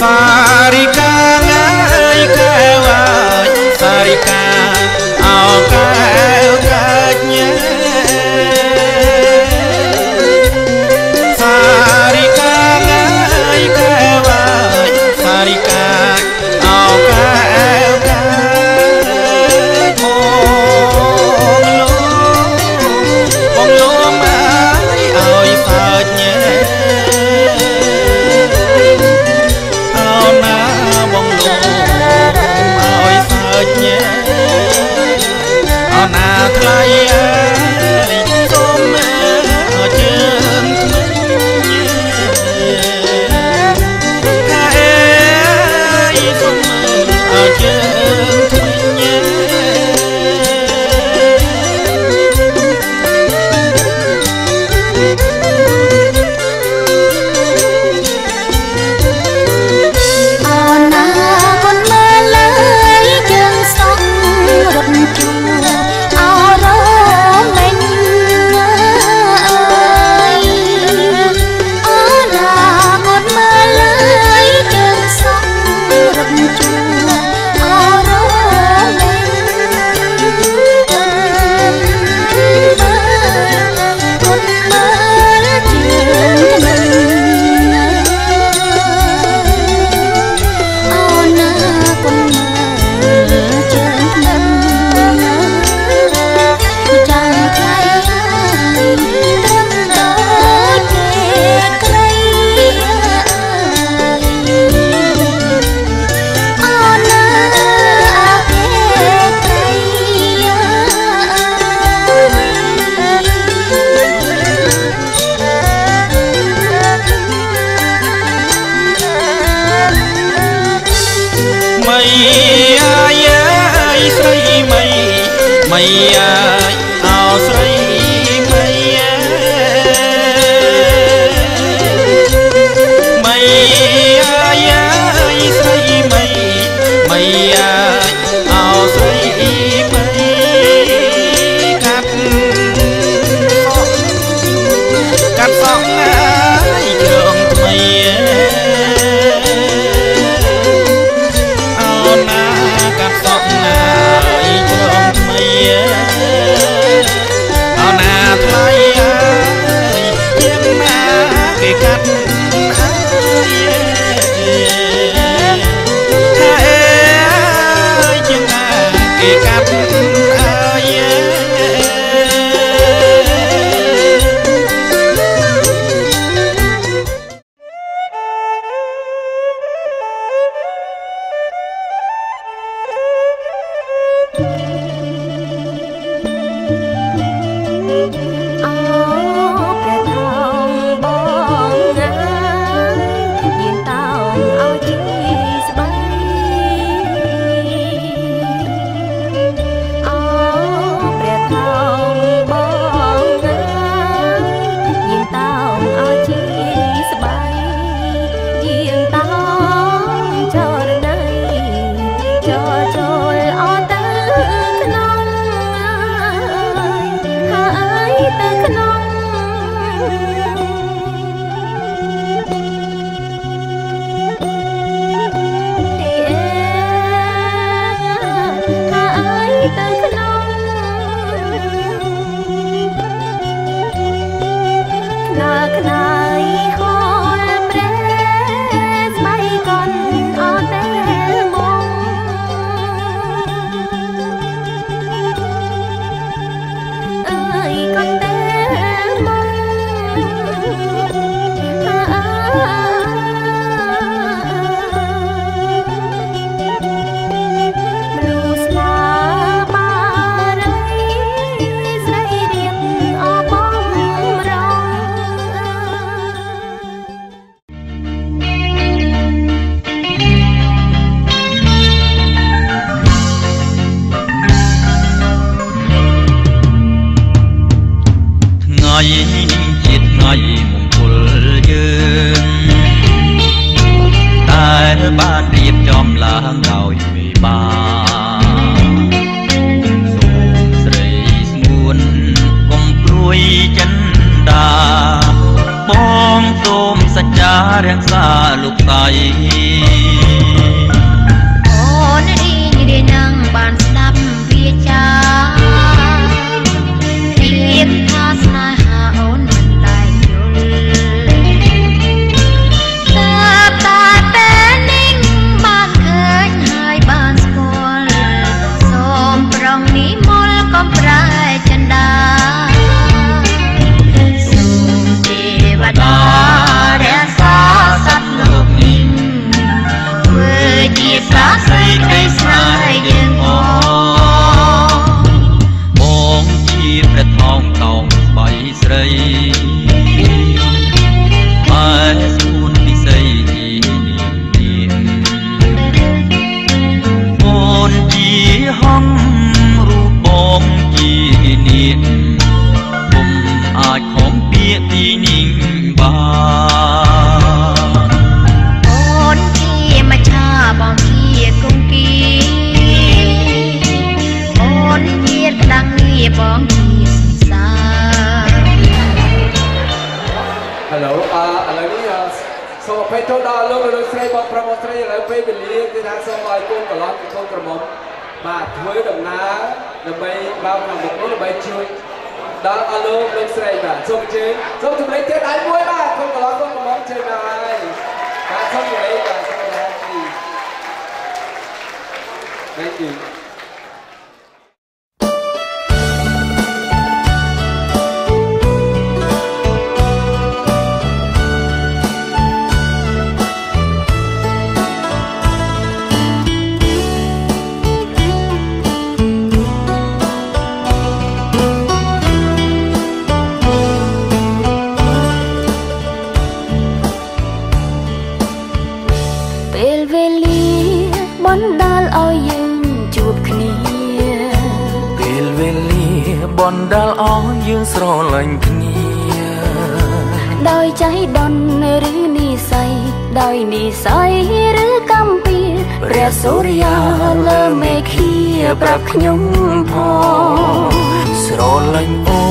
far Hey, Captain. ថ្ងៃនេះជាថ្ងៃមង្គលយើងតែបានរៀបចំឡើងដោយមេបាសូមស្រីស្ងួនកុំព្រួយចិនដាបងសូមសច្ចារាំងសាលោកស្រីអូនរីងរានាំបានស្ដាប់វាចា សូមអភ័យទោសដល់លោកលោកស្រីបងប្រុសបងស្រីឥឡូវពេលវេលាគឺថាសូមឲ្យកូនកន្លងកូនក្រមុំបាទធ្វើដំណើរដើម្បីបើកខាងមុខនោះដើម្បីជួយដល់អស់លោកលោកស្រីបាទសូមអញ្ជើញសូមជម្រាបទៀតដៃមួយបាទកូនកន្លងកូនក្រមុំជើញមកហើយបាទសូមជម្រាបបាទសូមជម្រាប Thank you បណ្ដាលឲ្យយើងជួបគ្នាពេលវេលាបណ្ដាលឲ្យយើងស្រឡាញ់គ្នាដោយចៃដន្យឬនិស័យដោយនិស័យឬកម្មពៀព្រះសូរិយាលើមេឃាប្រាប់ខ្ញុំផងស្រឡាញ់អូ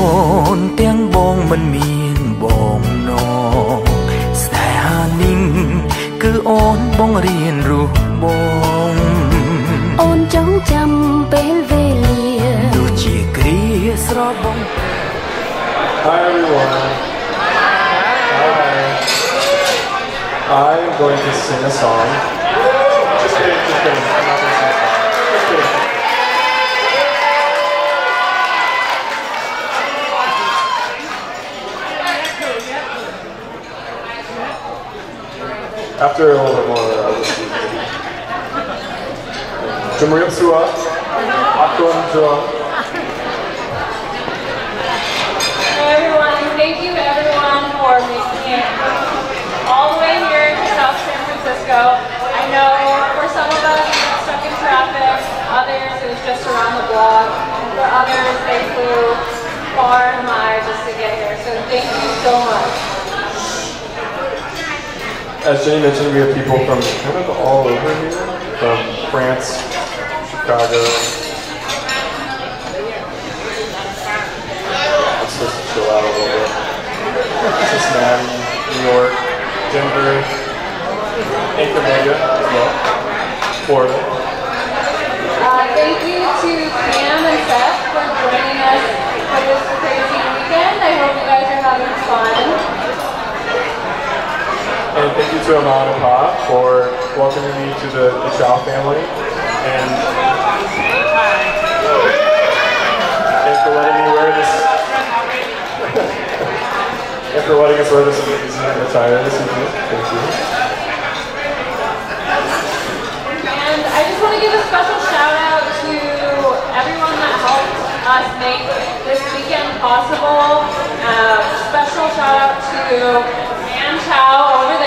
នទាំងបងមិនមានបងនង អូនបងរៀនរស់បងអូនចងចាំពេលវេលាទោះជាគ្រាស្របង Hi everyone. Hi. I'm going to sing a song. Just kidding, just kidding. I'm not After a little bit more, uh, I'll just everyone, thank you everyone for making it all the way here to South San Francisco. I know for some of us we got stuck in traffic, others it was just around the block, for others they flew far and wide just to get here. So thank you so much. As Jennie mentioned, we have people from kind of all over here, from France, Chicago. Let's just chill out a little bit. Cincinnati, New York, Denver, Anchor Mega as well, Florida. Uh, thank you to Pam and Seth for joining us for this crazy weekend. I hope you guys are having fun. To Aman and Pa for welcoming me to the, the Chow family and, and for letting me wear this and for letting us wear this amazing attire this evening. Thank you. And I just want to give a special shout out to everyone that helped us make this weekend possible. Um, special shout out to Ann Chow over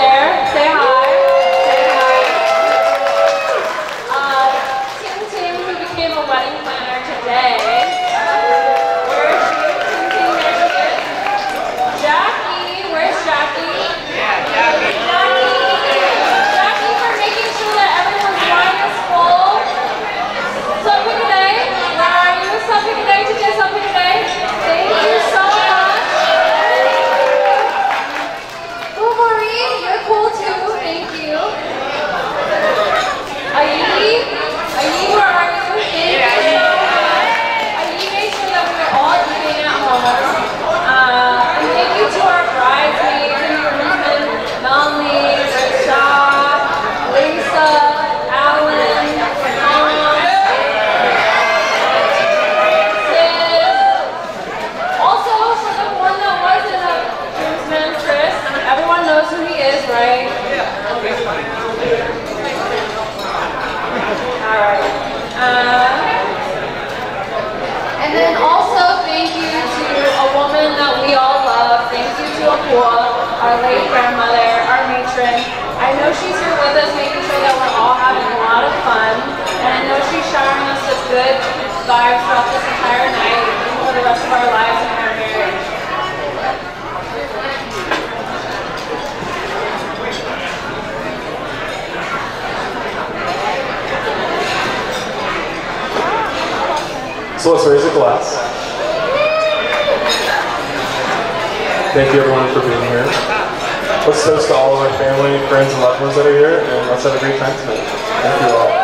I know she's here with us, making sure that we're all having a lot of fun. And I know she's showering us with good vibes throughout this entire night and for the rest of our lives and our marriage. So let's raise a glass. Thank you everyone for being here. Let's toast to all of our family, friends, and loved ones that are here, and let's have a great time tonight. Thank you all.